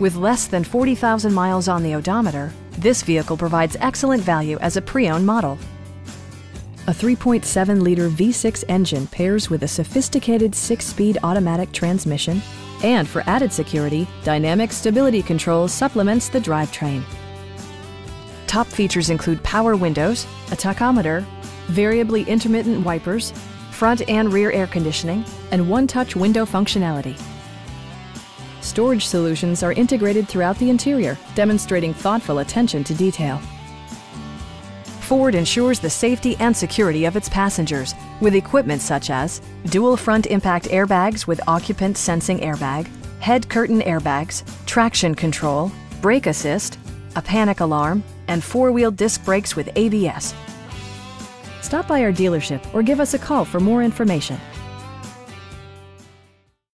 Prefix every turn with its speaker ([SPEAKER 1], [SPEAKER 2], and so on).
[SPEAKER 1] With less than 40,000 miles on the odometer, this vehicle provides excellent value as a pre-owned model. A 3.7-liter V6 engine pairs with a sophisticated six-speed automatic transmission, and for added security, Dynamic Stability Control supplements the drivetrain. Top features include power windows, a tachometer, variably intermittent wipers, front and rear air conditioning, and one-touch window functionality. Storage solutions are integrated throughout the interior, demonstrating thoughtful attention to detail. Ford ensures the safety and security of its passengers with equipment such as dual front impact airbags with occupant sensing airbag, head curtain airbags, traction control, brake assist, a panic alarm, and four-wheel disc brakes with ABS. Stop by our dealership or give us a call for more information.